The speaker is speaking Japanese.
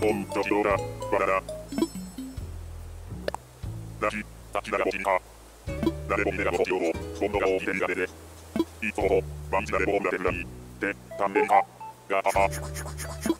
本女子だ画、わらだ。ラジ、タキナが欲しいか。誰もみでが欲しいよう、今度がおきでが出て。いつも、毎日れもみだけぐらい。で、丹田か。が、はは。